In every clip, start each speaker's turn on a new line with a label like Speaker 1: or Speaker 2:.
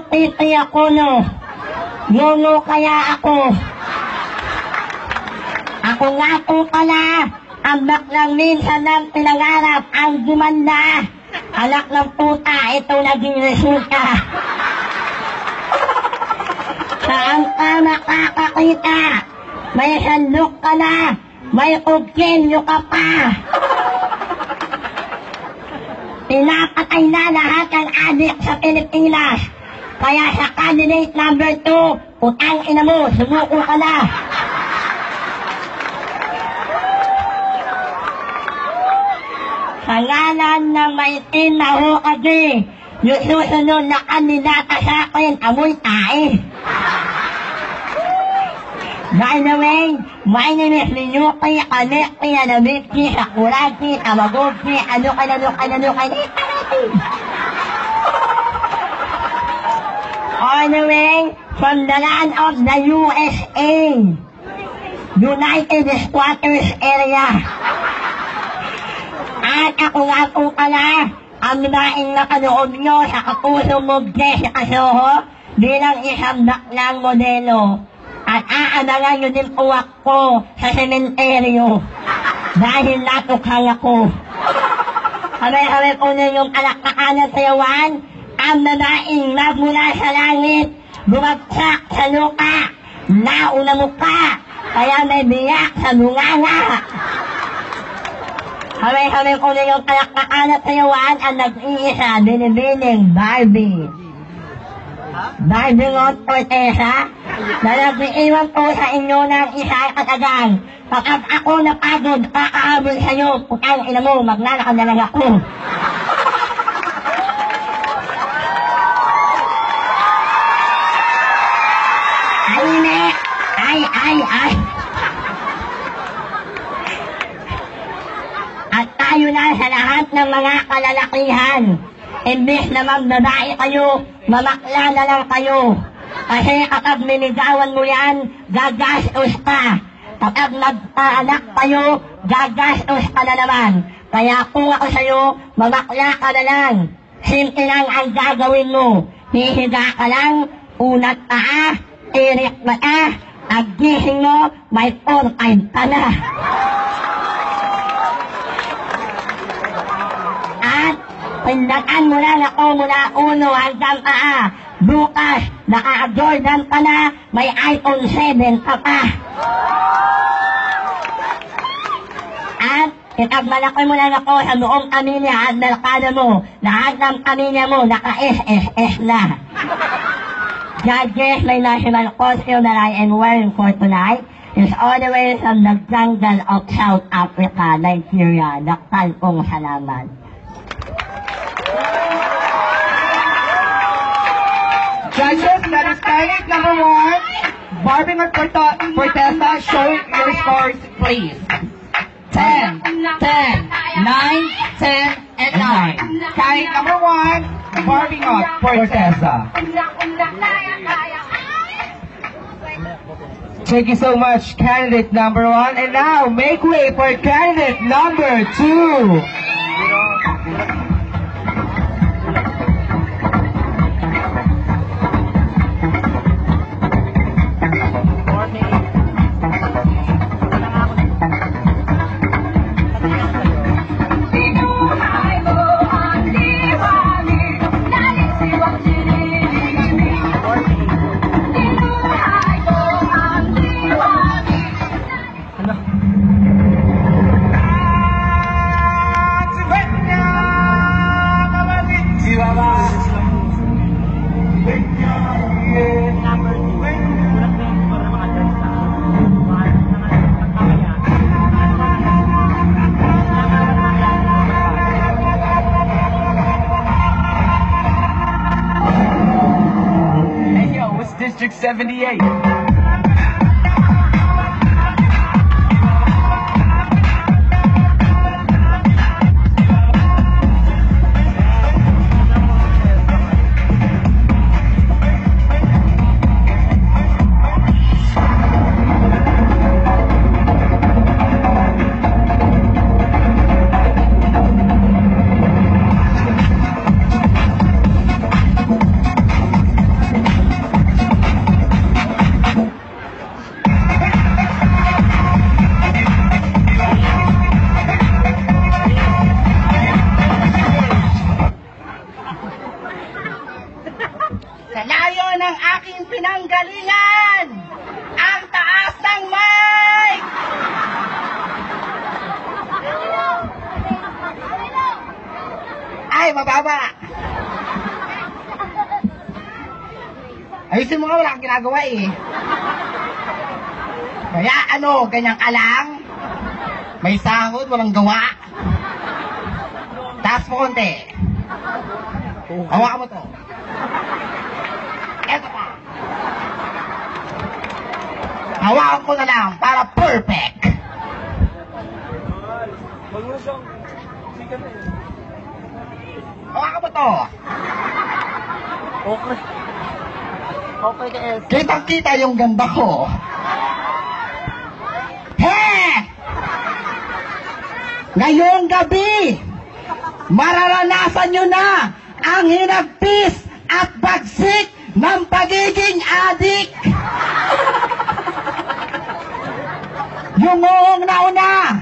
Speaker 1: Pipi ako no. Nguno kaya ako. Ako nga po pala, ang baklang minsan ng pinangarap, ang gumanda. Anak ng puta, ito naging resulta. Saan ka makakakita? May sandok ka na, may kugkinyo ka pa. Pinapatay na lahat ng adik sa Pilipinas. Kaya sa candidate number 2, putang ina mo, sumuko ka na. Sa ngalan ng may tinaho kasi, yung susunod na kandidata sa akin, amoy tae. By the way, my name is Miyuki Kaneki Anabiki Sakuraki Tamagoki Ano ka ano ka ano ka All the way from the land of the USA United Squatters Area. At ako nga po pala ang naing nakanood nyo sa kapuso mo Jessica Soho bilang isang baklang modelo. At aanalan nyo din po ako sa sementeryo dahil natukhang ako. Kami-kami po ninyong palakpakan ng sayawan ang babaeng magmula sa langit, bumagsak sa lupa, nauna mukha, kaya may biyak sa bunganga. Kami-kami po ninyong palakpakan ng sayawan ang nag-iisa, binibining Barbie. Barbie Ngot Cortesa, na nag-iiwan po sa inyo ng isa katagang. Kapag ako napagod, kakahabol sa iyo, putang ina mo, maglalakad na lang ako. Ng mga kalalakihan. Imbis na magbabae kayo, mamakla na lang kayo. Kasi kapag niligawan mo yan, gagastos ka. Kapag nagpaanak kayo, gagastos ka na naman. Kaya kung ako sa'yo, mamakla ka na lang. Simple lang ang gagawin mo. Hihiga ka lang, unat paa, tirik mata, paggising mo, may 4-5 ka na. At pindatan mo lang ako mula uno hanggang paa. Bukas, naka-Jordan ka na, may iPhone 7 ka pa. At itagmalaki mo lang ako sa buong pamilya at dalkada mo. Lahat ng pamilya mo naka-SSS na. Judges, my national I am wearing for tonight is way from the jungle of South Africa, Nigeria. Daktal pong salamat.
Speaker 2: Judges, that is candidate number one. Barbie Portesa, show your scores, please. 10, 10, 9, 10, and 9. Candidate number one, Barbie Ngot Portesa. Thank you so much, candidate number one. And now, make way for candidate number two.
Speaker 3: 78.
Speaker 2: Ay, mababa! Ayusin mo nga, wala kang ginagawa eh. Kaya ano, ganyan ka lang? May sahod, walang gawa. Taas mo konti. Hawakan mo to. Eto pa. Hawakan ko na lang para perfect. Hawakan mo to.
Speaker 1: Okay. Okay na Elsa.
Speaker 2: Kitang kita yung ganda ko. He! Ngayong gabi, mararanasan nyo na ang hinagpis at bagsik ng pagiging adik. Yung noong nauna,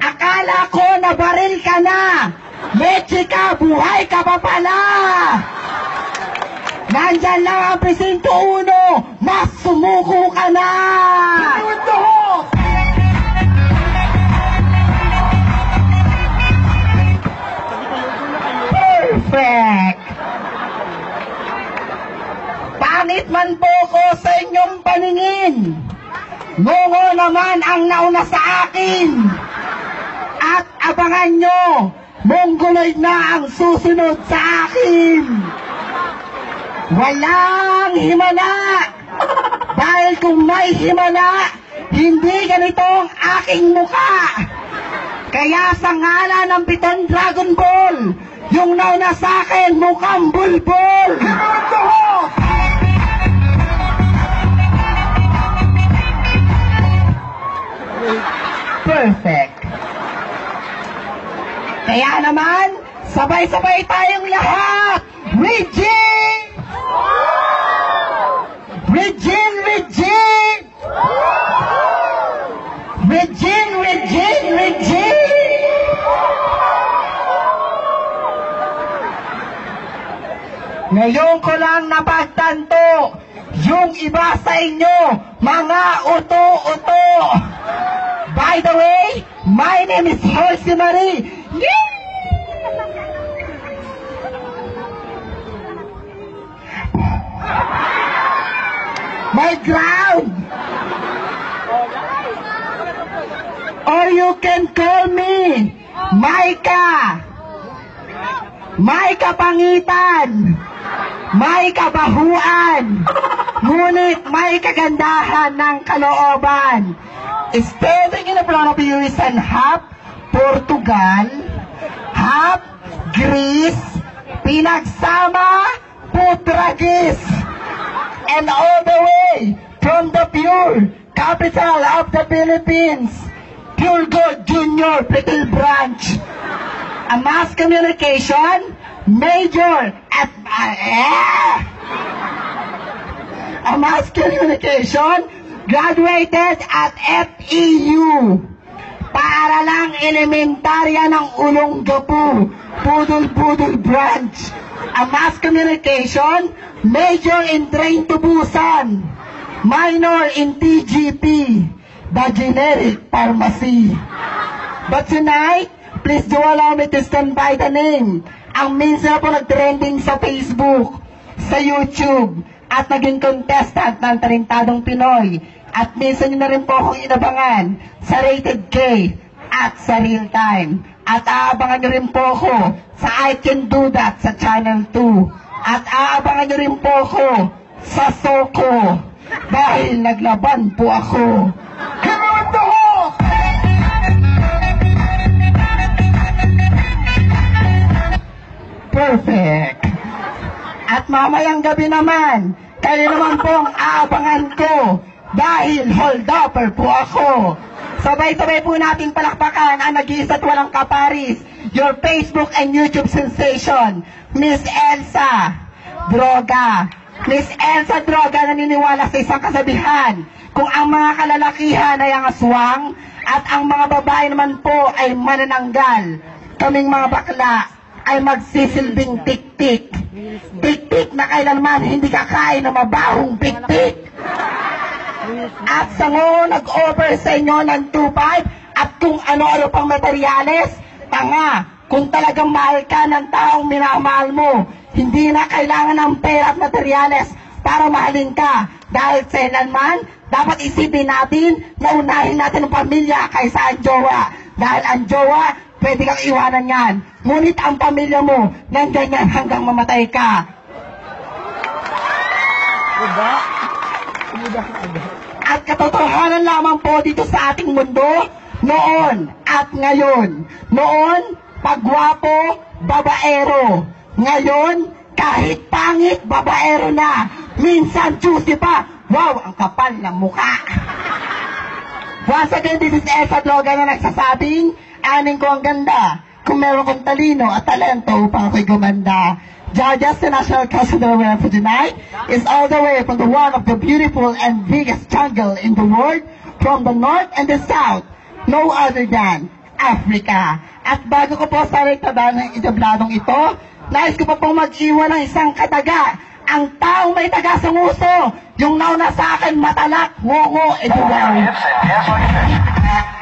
Speaker 2: akala ko na baril ka na. Ka, buhay ka pa pala. Nandyan lang ang presinto uno, mas sumuko ka na! Perfect! Pangit man po ko sa inyong paningin. Ngungo naman ang nauna sa akin. At abangan nyo, mongoloid na ang susunod sa akin. Walang himala! Dahil kung may himala, hindi ganito ang aking muka. Kaya sa ngala ng pitong Dragon Ball, yung nauna sa akin mukhang bulbul. Perfect. Kaya naman, sabay-sabay tayong lahat. Regine! Regine, Regine! Regine, Regine, Regine! Ngayon ko lang napagtanto, yung iba sa inyo, mga uto-uto. By the way, my name is Halsey Marie. My ground! Or you can call me Maika! May kapangitan! May kabahuan! Ngunit may kagandahan ng kalooban. Standing in front of you is an Portugal, half Greece, pinagsama Putragis, and all the way from the pure capital of the Philippines, Pure Gold Junior Little Branch, a mass communication major at eh, a mass communication graduated at FEU. Paaralang elementarya ng Ulong Gapu, Pudul-Pudul Branch. A mass communication, major in train to Busan, minor in TGP, the generic pharmacy. But tonight, please do allow me to stand by the name. Ang minsan po nag-trending sa Facebook, sa YouTube, at naging contestant ng Talentadong Pinoy. At minsan nyo na rin po akong inabangan sa Rated K at sa Real Time. At aabangan nyo rin po ako sa I Can Do That sa Channel 2. At aabangan nyo rin po ako sa soko dahil naglaban po ako. Himawat ako! Perfect! At mamayang gabi naman, kayo naman pong aabangan ko dahil hold upper po ako. Sabay-sabay po nating palakpakan ang nag-iisa't walang kaparis, your Facebook and YouTube sensation, Miss Elsa Droga. Miss Elsa Droga naniniwala sa isang kasabihan, kung ang mga kalalakihan ay ang aswang at ang mga babae naman po ay manananggal, kaming mga bakla ay magsisilbing tik-tik. Tik-tik na kailanman hindi kakain ng mabahong tik-tik. At sa ngo, nag-offer sa inyo ng 2.5 at kung ano-ano pang materyales, tanga, kung talagang mahal ka ng taong minamahal mo, hindi na kailangan ng pera at materyales para mahalin ka. Dahil kailanman, dapat isipin natin na unahin natin ang pamilya kaysa ang jowa. Dahil ang jowa, pwede kang iwanan yan. Ngunit ang pamilya mo, nandyan yan hanggang mamatay ka. At katotohanan lamang po dito sa ating mundo, noon at ngayon. Noon, pagwapo, babaero. Ngayon, kahit pangit, babaero na. Minsan, juicy pa. Wow, ang kapal ng mukha. Once again, this is Elsa Droga na nagsasabing, aning ko ang ganda. Kung meron kong talino at talento upang ako'y gumanda. The national winner for tonight is all the way from the one of the beautiful and biggest jungle in the world, from the north and the south, no other than Africa. At bago ko po sa taba ng idabladong ito, nais ko pa pong mag-iwan ng isang kataga. Ang taong may taga sa nguso, yung nauna sa akin matalak, ngongo, eduwang. Ha!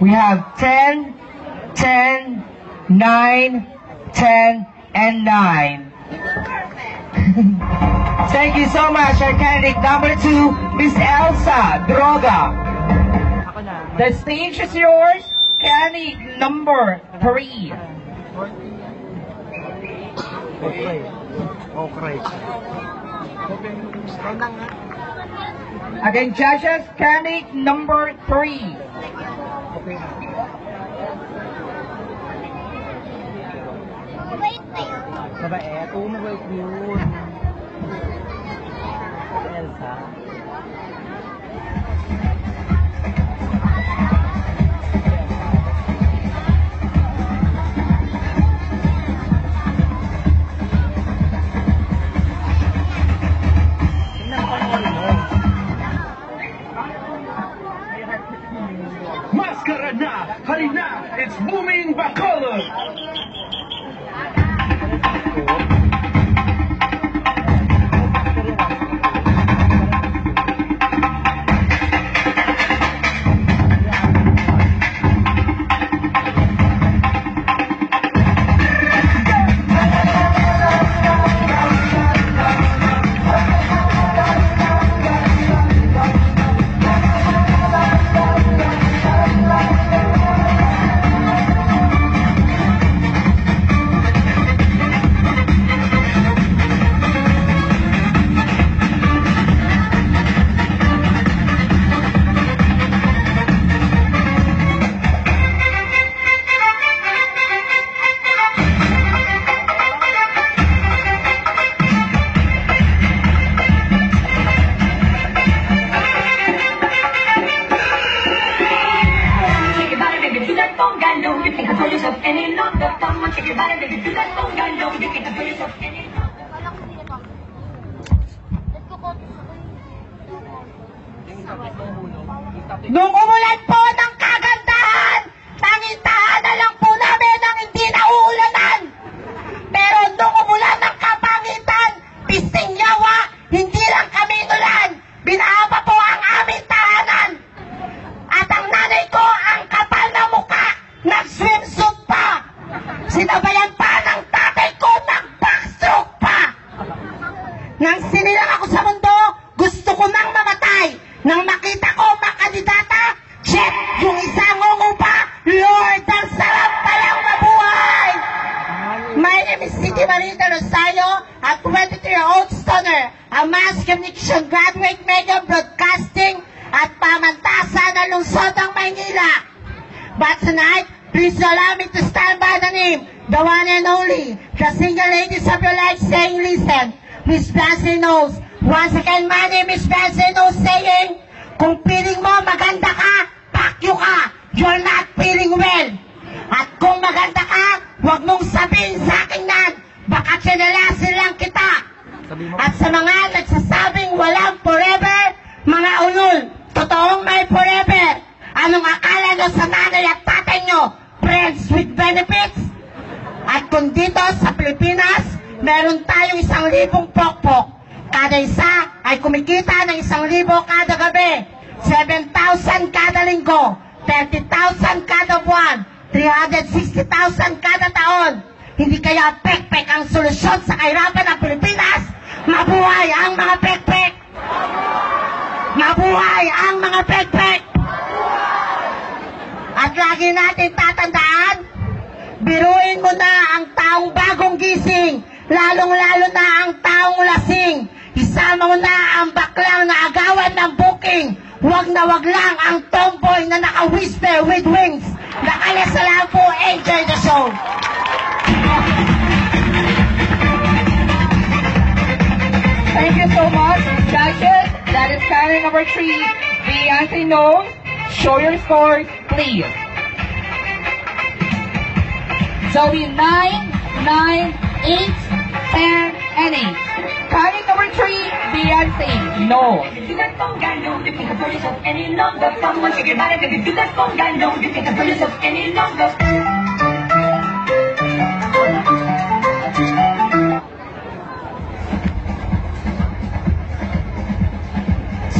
Speaker 2: We have 10, 10, 9, 10, and 9. Thank you so much, our candidate number two, Miss Elsa Droga. The stage is yours. Candidate number three. Again, judges, candidate number three.
Speaker 4: Elsa.
Speaker 2: Communication Graduate Media Broadcasting at pamantasan ng lungsod ng Maynila. But tonight, please allow me to stand by the name, the one and only, the single ladies of your life saying, listen, Miss Beyonce knows. Once again, my name is Beyonce knows saying, kung feeling mo maganda ka, pakyo ka, you're not feeling well. At kung maganda ka, huwag mong sabihin sa akin na baka sinalasin lang kita. At sa mga nagsasabing walang forever, mga ulol, totoong may forever. Anong akala nyo sa nanay at tatay nyo? Friends with benefits? At kung dito sa Pilipinas, meron tayong isang libong pokpok. Kada isa ay kumikita ng isang libo kada gabi. 7,000 kada linggo. 30,000 kada buwan. 360,000 kada taon. Hindi kaya pekpek ang solusyon sa kahirapan ng Pilipinas? Mabuhay ang mga pekpek! Mabuhay ang mga pekpek! At lagi natin tatandaan, biruin mo na ang taong bagong gising, lalong-lalo na ang taong lasing. Isama mo na ang baklang na agawan ng booking. Huwag na wag lang ang tomboy na naka-whisper with wings. Nakalas na lang po, enjoy the show.
Speaker 3: Thank you so much, judges. That is category number three. Beyonce knows. Show your scores, please. Zoe 9, 9, 8, 10, and 8. Category number three, Beyonce knows.
Speaker 1: No, you can't any longer. Come on, shake your body, that conga, no, you can't any longer.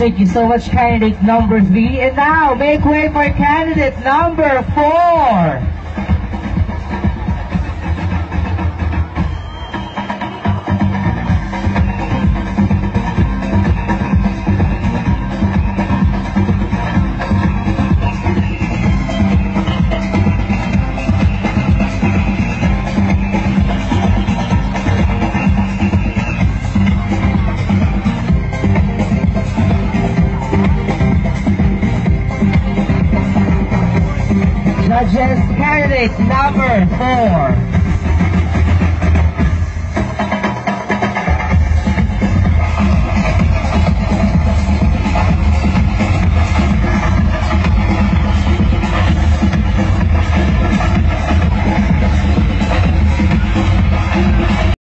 Speaker 3: Thank you so much, candidate number three. And now, make way for candidate number four. Judges, candidate number four.